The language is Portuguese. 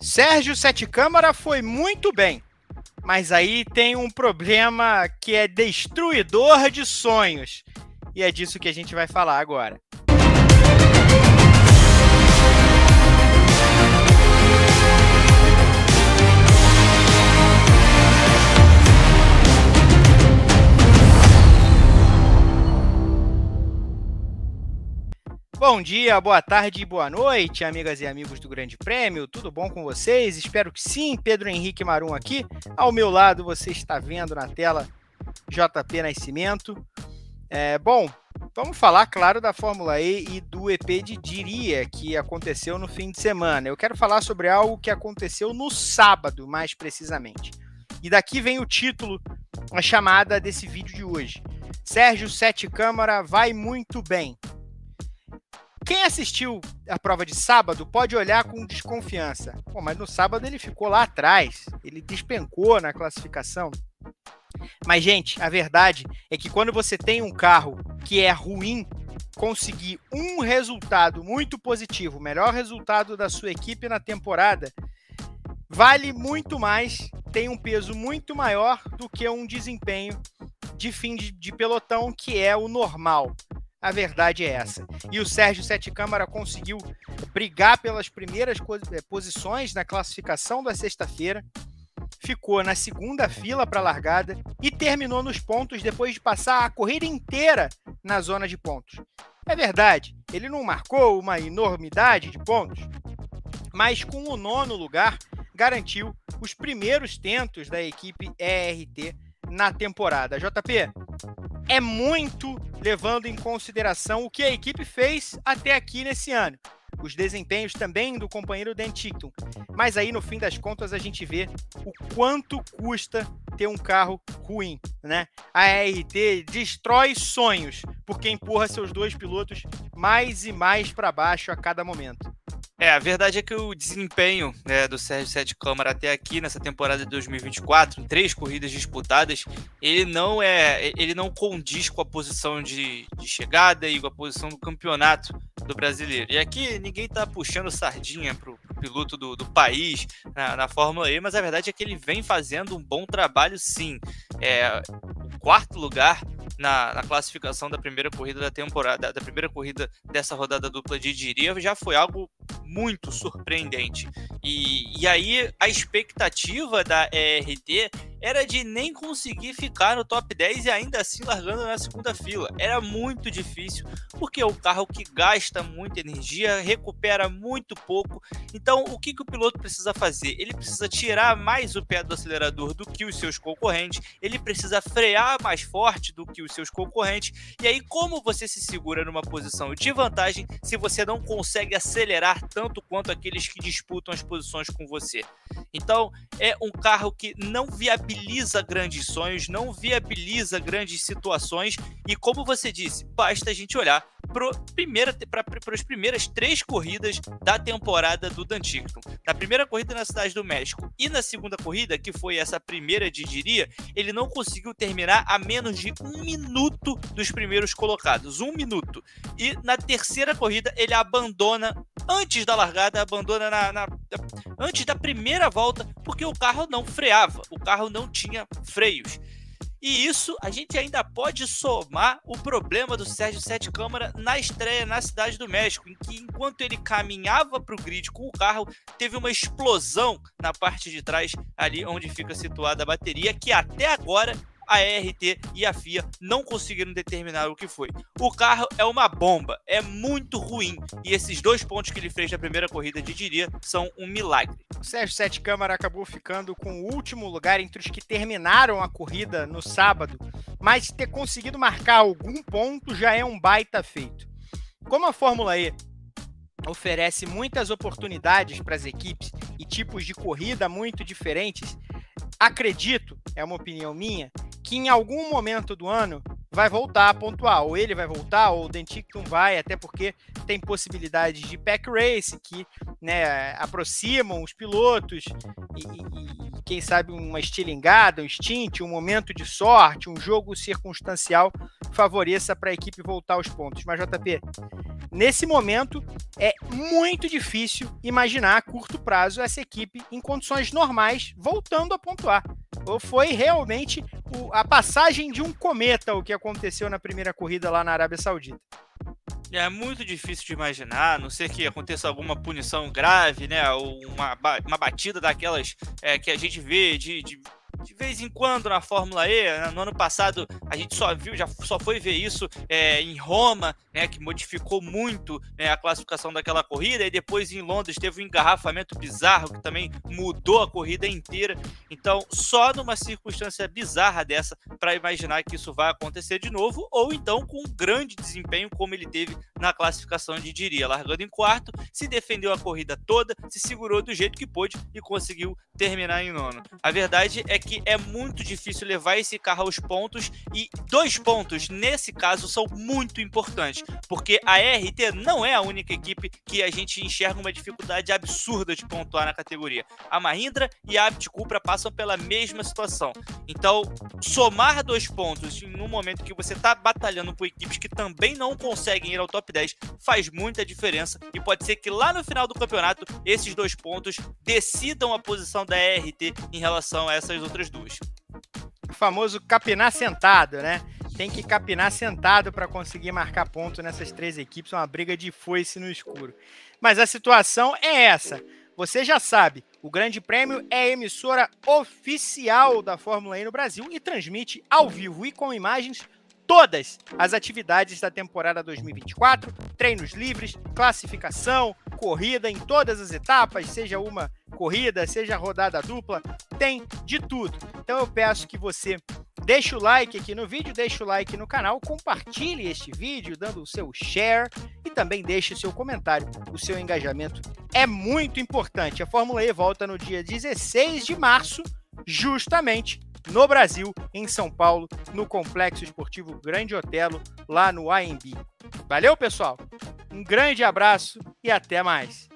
Sérgio Sete Câmara foi muito bem, mas aí tem um problema que é destruidor de sonhos. E é disso que a gente vai falar agora. Bom dia, boa tarde e boa noite, amigas e amigos do Grande Prêmio. Tudo bom com vocês? Espero que sim. Pedro Henrique Marum aqui. Ao meu lado, você está vendo na tela JP Nascimento. É, bom, vamos falar, claro, da Fórmula E e do EP de Diria, que aconteceu no fim de semana. Eu quero falar sobre algo que aconteceu no sábado, mais precisamente. E daqui vem o título, a chamada desse vídeo de hoje. Sérgio Sete Câmara vai muito bem. Quem assistiu a prova de sábado pode olhar com desconfiança. Pô, mas no sábado ele ficou lá atrás, ele despencou na classificação. Mas, gente, a verdade é que quando você tem um carro que é ruim, conseguir um resultado muito positivo, o melhor resultado da sua equipe na temporada, vale muito mais, tem um peso muito maior do que um desempenho de fim de, de pelotão que é o normal. A verdade é essa. E o Sérgio Sete Câmara conseguiu brigar pelas primeiras eh, posições na classificação da sexta-feira, ficou na segunda fila para a largada e terminou nos pontos depois de passar a corrida inteira na zona de pontos. É verdade, ele não marcou uma enormidade de pontos, mas com o nono lugar garantiu os primeiros tentos da equipe ERT na temporada. JP, é muito levando em consideração o que a equipe fez até aqui nesse ano. Os desempenhos também do companheiro Dan Tickton. Mas aí, no fim das contas, a gente vê o quanto custa ter um carro ruim, né? A ART destrói sonhos, porque empurra seus dois pilotos mais e mais para baixo a cada momento. É, a verdade é que o desempenho né, do Sérgio Sete Câmara até aqui nessa temporada de 2024, em três corridas disputadas, ele não é, ele não condiz com a posição de, de chegada e com a posição do campeonato do brasileiro. E aqui ninguém está puxando sardinha pro, pro piloto do, do país na, na, Fórmula E, mas a verdade é que ele vem fazendo um bom trabalho sim. É, o quarto lugar na, na, classificação da primeira corrida da temporada, da primeira corrida dessa rodada dupla de Diria, já foi algo muito surpreendente. E, e aí a expectativa da ERT era de nem conseguir ficar no top 10 e ainda assim largando na segunda fila. Era muito difícil, porque é um carro que gasta muita energia, recupera muito pouco. Então, o que, que o piloto precisa fazer? Ele precisa tirar mais o pé do acelerador do que os seus concorrentes, ele precisa frear mais forte do que os seus concorrentes. E aí, como você se segura numa posição de vantagem se você não consegue acelerar tanto quanto aqueles que disputam as posições com você? Então, é um carro que não viabiliza grandes sonhos, não viabiliza grandes situações. E como você disse, basta a gente olhar para as primeiras três corridas da temporada do Danticton. Na primeira corrida na Cidade do México e na segunda corrida, que foi essa primeira de Diria, ele não conseguiu terminar a menos de um minuto dos primeiros colocados. Um minuto. E na terceira corrida, ele abandona antes da largada, abandona na, na antes da primeira volta, porque o carro não freava, o carro não tinha freios. E isso a gente ainda pode somar o problema do Sérgio Sete Câmara na estreia na Cidade do México, em que enquanto ele caminhava para o grid com o carro, teve uma explosão na parte de trás, ali onde fica situada a bateria, que até agora a RT e a FIA não conseguiram determinar o que foi. O carro é uma bomba, é muito ruim. E esses dois pontos que ele fez na primeira corrida de Diria são um milagre. O Sérgio Sete Câmara acabou ficando com o último lugar entre os que terminaram a corrida no sábado, mas ter conseguido marcar algum ponto já é um baita feito. Como a Fórmula E oferece muitas oportunidades para as equipes e tipos de corrida muito diferentes, acredito, é uma opinião minha, que em algum momento do ano vai voltar a pontuar. Ou ele vai voltar, ou o Denticton vai, até porque tem possibilidades de pack race que né, aproximam os pilotos e, e, quem sabe uma estilingada, um stint, um momento de sorte, um jogo circunstancial favoreça para a equipe voltar aos pontos. Mas, JP, nesse momento é muito difícil imaginar a curto prazo essa equipe em condições normais voltando a pontuar. Ou foi realmente a passagem de um cometa o que aconteceu na primeira corrida lá na Arábia Saudita. É muito difícil de imaginar, a não ser que aconteça alguma punição grave, né? Ou uma, uma batida daquelas é, que a gente vê de, de de vez em quando na Fórmula E. Né? No ano passado a gente só viu, já só foi ver isso é, em Roma, né, que modificou muito né, a classificação daquela corrida, e depois em Londres teve um engarrafamento bizarro que também mudou a corrida inteira. Então, só numa circunstância bizarra dessa para imaginar que isso vai acontecer de novo, ou então com um grande desempenho como ele teve na classificação de Diria, largando em quarto, se defendeu a corrida toda, se segurou do jeito que pôde e conseguiu terminar em nono. A verdade é que é muito difícil levar esse carro aos pontos e dois pontos nesse caso são muito importantes, porque a RT não é a única equipe que a gente enxerga uma dificuldade absurda de pontuar na categoria. A Mahindra e a Abt Cupra passam pela mesma situação. Então, somar dois pontos no momento que você está batalhando por equipes que também não conseguem ir ao top 10 faz muita diferença e pode ser que lá no final do campeonato esses dois pontos decidam a posição da RT em relação a essas outras duas. O famoso capinar sentado, né? Tem que capinar sentado para conseguir marcar ponto nessas três equipes, uma briga de foice no escuro. Mas a situação é essa. Você já sabe, o Grande Prêmio é emissora oficial da Fórmula E no Brasil e transmite ao vivo e com imagens todas as atividades da temporada 2024, treinos livres, classificação, corrida em todas as etapas, seja uma corrida, seja rodada dupla, tem de tudo. Então eu peço que você deixe o like aqui no vídeo, deixe o like no canal, compartilhe este vídeo dando o seu share e também deixe o seu comentário. O seu engajamento é muito importante. A Fórmula E volta no dia 16 de março, justamente no Brasil, em São Paulo, no Complexo Esportivo Grande Otelo, lá no AMB. Valeu, pessoal! Um grande abraço e até mais!